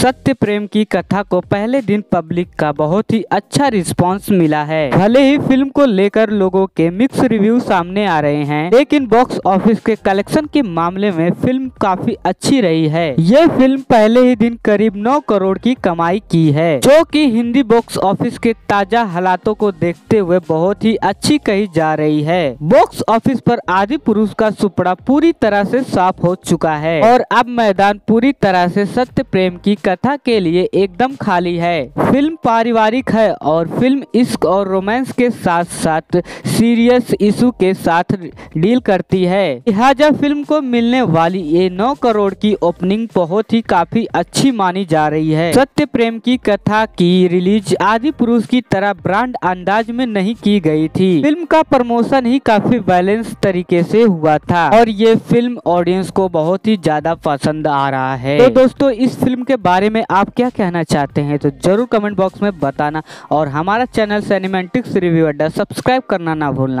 सत्य प्रेम की कथा को पहले दिन पब्लिक का बहुत ही अच्छा रिस्पांस मिला है। भले ही फ़िल्म को लेकर लोगों के मिक्स रिव्यू सामने आ रहे हैं, लेकिन बॉक्स ऑफ़िस के कलेक्शन के मामले में फ़िल्म काफ़ी अच्छी रही है। ये फ़िल्म पहले ही दिन करीब 9 करोड़ की कमाई की है, जो कि हिंदी बॉक्स ऑफ़िस के ताज़ा हालातों को देखते हुए बहुत ही अच्छी कही जा रही है। बॉक्स ऑफ़िस पर आदि पुरुष का सुपड़ा पूरी तरह से साफ़ हो चुका है, और अब मैदान पूरी तरह से सत्य प्रेम की कथा के लिए एकदम खाली है। फ़िल्म पारिवारिक है और फ़िल्म इश्क और रोमांस के साथ साथ सीरियस इशू के साथ डील करती है। लिहाजा फ़िल्म को मिलने वाली ये 9 करोड़ की ओपनिंग बहुत ही काफ़ी अच्छी मानी जा रही है। सत्य प्रेम की कथा की रिलीज़ आदि पुरुष की तरह ब्रांड अंदाज में नहीं की गई थी। फ़िल्म का प्रमोशन ही काफ़ी बैलेंस तरीके से हुआ था और ये फ़िल्म ऑडियंस को बहुत ही ज़्यादा पसंद आ रहा है। तो दोस्तों, इस फ़िल्म के बारे में आप क्या कहना चाहते हैं तो ज़रूर कमेंट बॉक्स में बताना और हमारा channel cinematics review Adda subscribe करना ना भूलना।